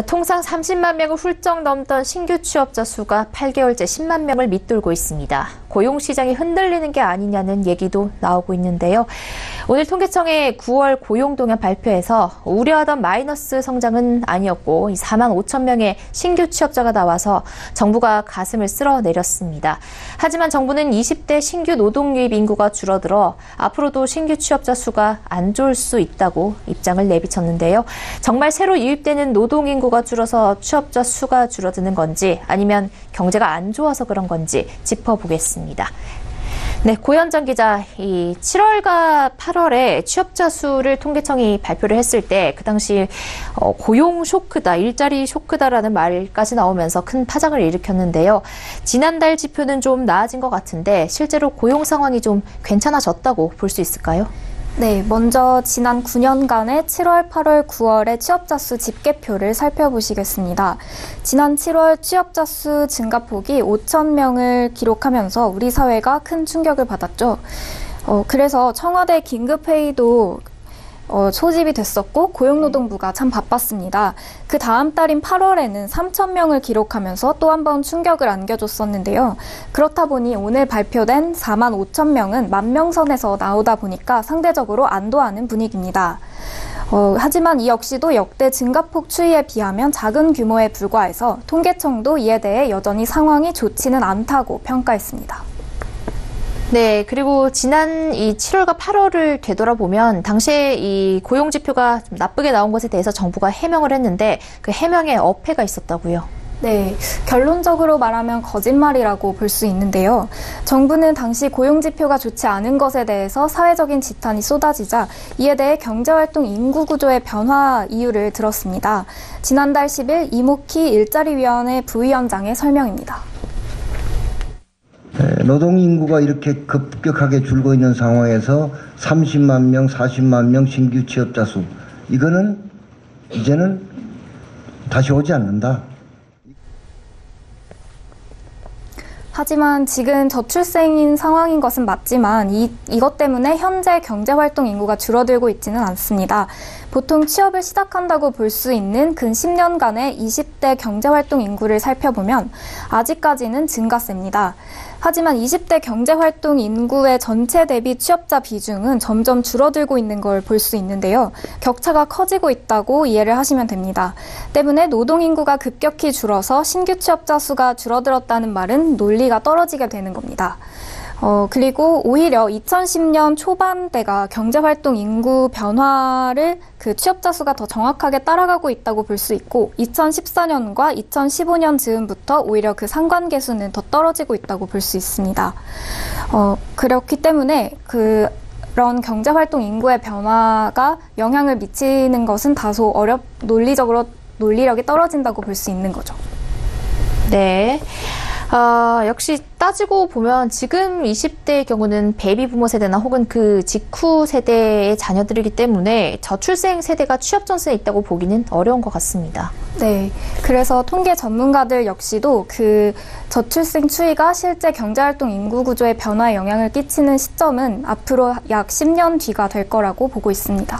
통상 30만 명을 훌쩍 넘던 신규 취업자 수가 8개월째 10만 명을 밑돌고 있습니다. 고용 시장이 흔들리는 게 아니냐는 얘기도 나오고 있는데요. 오늘 통계청의 9월 고용 동향 발표에서 우려하던 마이너스 성장은 아니었고 4만 5천 명의 신규 취업자가 나와서 정부가 가슴을 쓸어 내렸습니다. 하지만 정부는 20대 신규 노동 유입 인구가 줄어들어 앞으로도 신규 취업자 수가 안 좋을 수 있다고 입장을 내비쳤는데요. 정말 새로 유입되는 노동 인구가 줄어서 취업자 수가 줄어드는 건지 아니면 경제가 안 좋아서 그런 건지 짚어보겠습니다. 네, 고현정 기자, 이 7월과 8월에 취업자 수를 통계청이 발표를 했을 때 그 당시 어, 고용 쇼크다, 일자리 쇼크다라는 말까지 나오면서 큰 파장을 일으켰는데요. 지난달 지표는 좀 나아진 것 같은데 실제로 고용 상황이 좀 괜찮아졌다고 볼 수 있을까요? 네, 먼저 지난 9년간의 7월, 8월, 9월의 취업자 수 집계표를 살펴보시겠습니다. 지난 7월 취업자 수 증가폭이 5천 명을 기록하면서 우리 사회가 큰 충격을 받았죠. 어, 그래서 청와대 긴급회의도 어, 소집이 됐었고 고용노동부가 참 바빴습니다. 그 다음 달인 8월에는 3천 명을 기록하면서 또 한 번 충격을 안겨줬었는데요. 그렇다 보니 오늘 발표된 4만 5천 명은 만 명 선에서 나오다 보니까 상대적으로 안도하는 분위기입니다. 어, 하지만 이 역시도 역대 증가폭 추이에 비하면 작은 규모에 불과해서 통계청도 이에 대해 여전히 상황이 좋지는 않다고 평가했습니다. 네, 그리고 지난 이 7월과 8월을 되돌아보면 당시에 이 고용 지표가 좀 나쁘게 나온 것에 대해서 정부가 해명을 했는데 그 해명에 어폐가 있었다고요. 네, 결론적으로 말하면 거짓말이라고 볼 수 있는데요. 정부는 당시 고용 지표가 좋지 않은 것에 대해서 사회적인 지탄이 쏟아지자 이에 대해 경제활동 인구 구조의 변화 이유를 들었습니다. 지난달 10일 이모키 일자리위원회 부위원장의 설명입니다. 예, 노동 인구가 이렇게 급격하게 줄고 있는 상황에서 30만 명, 40만 명 신규 취업자 수 이거는 이제는 다시 오지 않는다. 하지만 지금 저출생인 상황인 것은 맞지만 이, 이것 때문에 현재 경제활동 인구가 줄어들고 있지는 않습니다. 보통 취업을 시작한다고 볼 수 있는 근 10년간의 20대 경제활동 인구를 살펴보면 아직까지는 증가세입니다. 하지만 20대 경제활동 인구의 전체 대비 취업자 비중은 점점 줄어들고 있는 걸 볼 수 있는데요. 격차가 커지고 있다고 이해를 하시면 됩니다. 때문에 노동인구가 급격히 줄어서 신규 취업자 수가 줄어들었다는 말은 논리가 떨어지게 되는 겁니다. 어, 그리고 오히려 2010년 초반대가 경제활동 인구 변화를 그 취업자 수가 더 정확하게 따라가고 있다고 볼 수 있고 2014년과 2015년 즈음부터 오히려 그 상관계 수는 더 떨어지고 있다고 볼 수 있습니다. 어, 그렇기 때문에 그 그런 경제활동 인구의 변화가 영향을 미치는 것은 다소 어렵, 논리적으로 논리력이 떨어진다고 볼 수 있는 거죠. 네. 아, 역시 따지고 보면 지금 20대의 경우는 베이비부머 세대나 혹은 그 직후 세대의 자녀들이기 때문에 저출생 세대가 취업 전선에 있다고 보기는 어려운 것 같습니다. 네. 그래서 통계 전문가들 역시도 그 저출생 추이가 실제 경제활동 인구 구조의 변화에 영향을 끼치는 시점은 앞으로 약 10년 뒤가 될 거라고 보고 있습니다.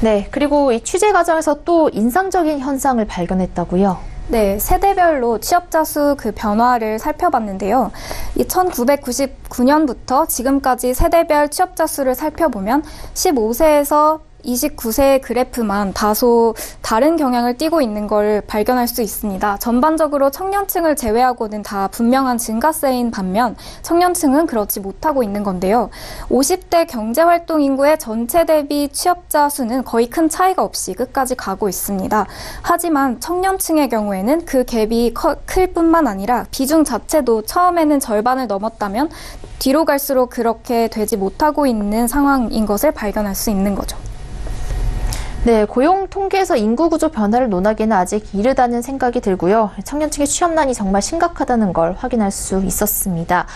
네. 그리고 이 취재 과정에서 또 인상적인 현상을 발견했다고요. 네, 세대별로 취업자 수 그 변화를 살펴봤는데요. 1999년부터 지금까지 세대별 취업자 수를 살펴보면 15세에서 29세의 그래프만 다소 다른 경향을 띠고 있는 걸 발견할 수 있습니다. 전반적으로 청년층을 제외하고는 다 분명한 증가세인 반면 청년층은 그렇지 못하고 있는 건데요. 50대 경제활동 인구의 전체 대비 취업자 수는 거의 큰 차이가 없이 끝까지 가고 있습니다. 하지만 청년층의 경우에는 그 갭이 클 뿐만 아니라 비중 자체도 처음에는 절반을 넘었다면 뒤로 갈수록 그렇게 되지 못하고 있는 상황인 것을 발견할 수 있는 거죠. 네, 고용 통계에서 인구 구조 변화를 논하기는 아직 이르다는 생각이 들고요. 청년층의 취업난이 정말 심각하다는 걸 확인할 수 있었습니다.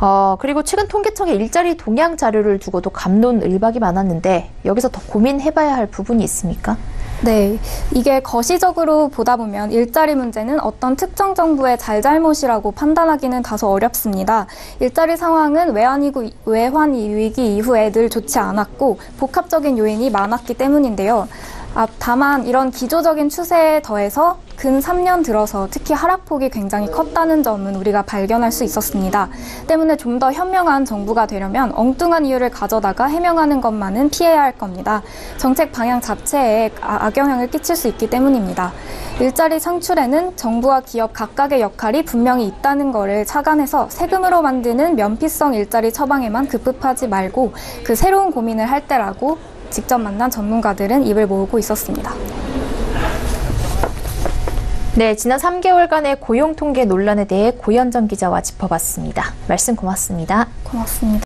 어, 그리고 최근 통계청의 일자리 동향 자료를 두고도 감론을박이 많았는데 여기서 더 고민해봐야 할 부분이 있습니까? 네. 이게 거시적으로 보다 보면 일자리 문제는 어떤 특정 정부의 잘잘못이라고 판단하기는 다소 어렵습니다. 일자리 상황은 외환위기, 외환 위기 이후에 늘 좋지 않았고 복합적인 요인이 많았기 때문인데요. 아, 다만 이런 기조적인 추세에 더해서 근 3년 들어서 특히 하락폭이 굉장히 컸다는 점은 우리가 발견할 수 있었습니다. 때문에 좀 더 현명한 정부가 되려면 엉뚱한 이유를 가져다가 해명하는 것만은 피해야 할 겁니다. 정책 방향 자체에 아- 악영향을 끼칠 수 있기 때문입니다. 일자리 창출에는 정부와 기업 각각의 역할이 분명히 있다는 것을 착안해서 세금으로 만드는 면피성 일자리 처방에만 급급하지 말고 그 새로운 고민을 할 때라고 직접 만난 전문가들은 입을 모으고 있었습니다. 네, 지난 3개월간의 고용 통계 논란에 대해 고현정 기자와 짚어봤습니다. 말씀 고맙습니다. 고맙습니다.